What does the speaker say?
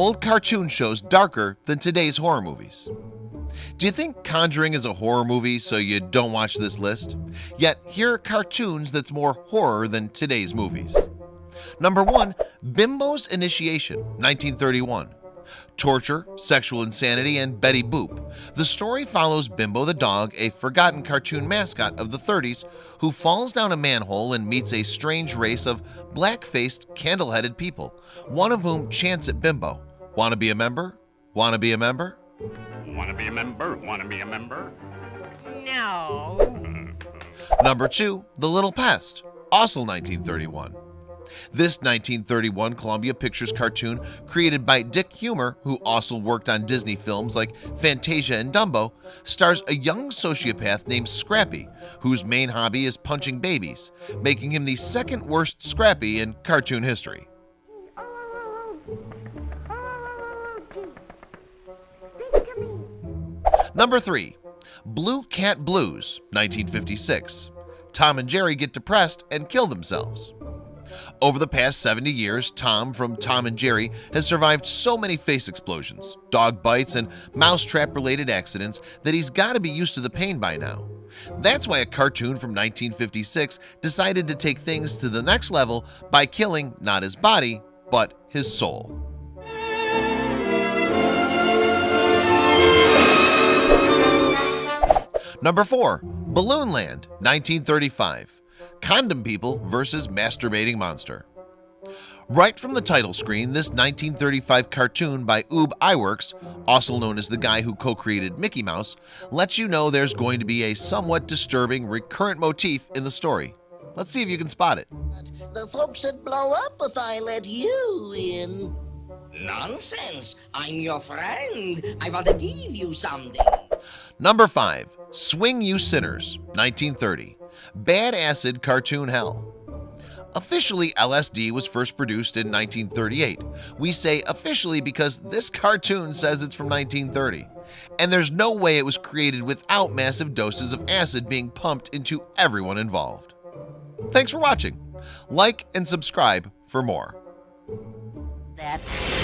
old cartoon shows darker than today's horror movies? Do you think Conjuring is a horror movie so you don't watch this list? Yet here are cartoons that's more horror than today's movies. Number 1 Bimbo's Initiation 1931 Torture, Sexual Insanity, and Betty Boop. The story follows Bimbo the dog, a forgotten cartoon mascot of the 30s, who falls down a manhole and meets a strange race of black-faced, candle-headed people, one of whom chants at Bimbo, Wanna be a member? Wanna be a member? Wanna be a member? Wanna be a member? No. Number 2. The Little Pest, also 1931. This 1931 Columbia Pictures cartoon, created by Dick Huemer, who also worked on Disney films like Fantasia and Dumbo, stars a young sociopath named Scrappy, whose main hobby is punching babies, making him the second worst Scrappy in cartoon history. Number 3. Blue Cat Blues 1956 Tom and Jerry get depressed and kill themselves. Over the past 70 years, Tom from Tom and Jerry has survived so many face explosions, dog bites, and mousetrap related accidents that he's got to be used to the pain by now. That's why a cartoon from 1956 decided to take things to the next level by killing not his body, but his soul. Number 4. Balloon Land 1935 Condom People versus Masturbating Monster Right from the title screen, this 1935 cartoon by Ub Iwerks, also known as the guy who co-created Mickey Mouse, lets you know there's going to be a somewhat disturbing recurrent motif in the story. Let's see if you can spot it. The folks would blow up if I let you in. Nonsense. I'm your friend. I want to give you something. Number 5. Swing You Sinners 1930 Bad Acid Cartoon Hell Officially, LSD was first produced in 1938. We say officially because this cartoon says it's from 1930. And there's no way it was created without massive doses of acid being pumped into everyone involved. Thanks for watching. Like and subscribe for more. That's